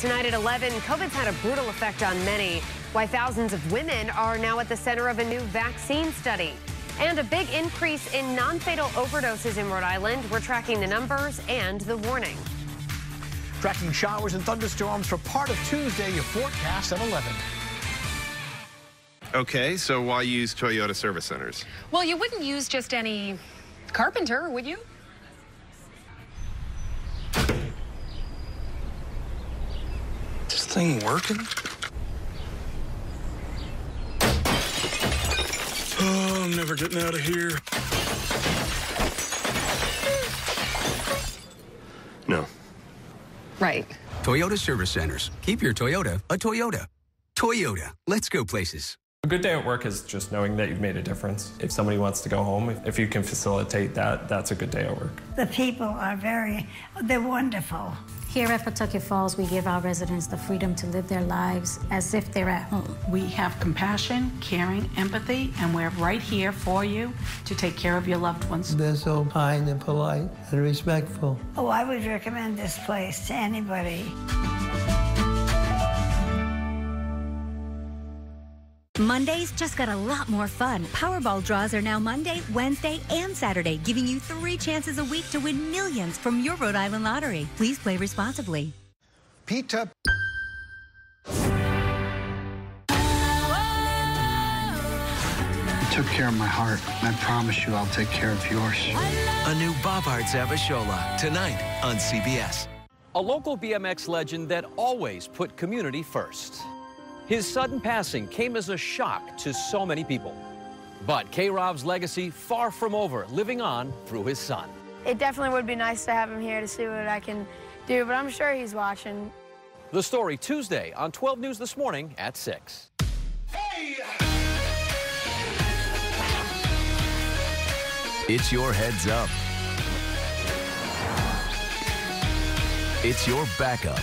Tonight at 11, COVID's had a brutal effect on many. Why thousands of women are now at the center of a new vaccine study. And a big increase in non-fatal overdoses in Rhode Island. We're tracking the numbers and the warning. Tracking showers and thunderstorms for part of Tuesday, your forecast at 11. Okay, so why use Toyota service centers? Well, you wouldn't use just any carpenter, would you? Thing working? Oh, I'm never getting out of here. No. Right. Toyota Service Centers. Keep your Toyota a Toyota. Toyota. Let's go places. A good day at work is just knowing that you've made a difference. If somebody wants to go home, if, if you can facilitate that, that's a good day at work. The people are very, they're wonderful. Here at Pawtucket Falls, we give our residents the freedom to live their lives as if they're at home. We have compassion, caring, empathy, and we're right here for you to take care of your loved ones. They're so kind and polite and respectful. Oh, I would recommend this place to anybody. Mondays just got a lot more fun. Powerball draws are now Monday, Wednesday, and Saturday, giving you three chances a week to win millions from your Rhode Island lottery. Please play responsibly. Peter. took care of my heart. I promise you I'll take care of yours. A new Bob Hearts Abishola tonight on CBS. A local BMX legend that always put community first. His sudden passing came as a shock to so many people. But K-Rob's legacy far from over, living on through his son. It definitely would be nice to have him here to see what I can do, but I'm sure he's watching. The story Tuesday on 12 News This Morning at 6. Hey! It's your heads up. It's your backup.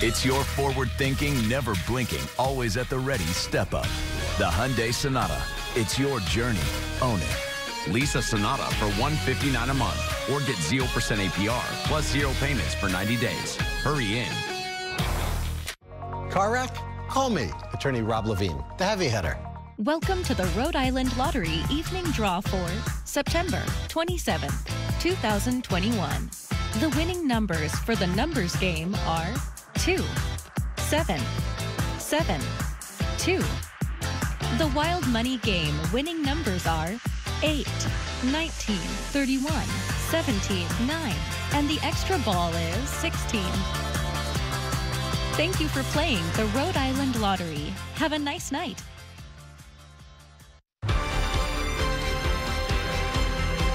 It's your forward thinking, never blinking, always at the ready step up. The Hyundai Sonata. It's your journey. Own it. Lease a Sonata for 159 a month or get 0% APR plus zero payments for 90 days. Hurry in. Car wreck? Call me, attorney Rob Levine, the heavy hitter. Welcome to the Rhode Island Lottery evening draw for September 27, 2021. The winning numbers for the numbers game are 2, 7, 7, 2. The Wild Money game winning numbers are 8, 19, 31, 17, 9, and the extra ball is 16. Thank you for playing the Rhode Island Lottery. Have a nice night.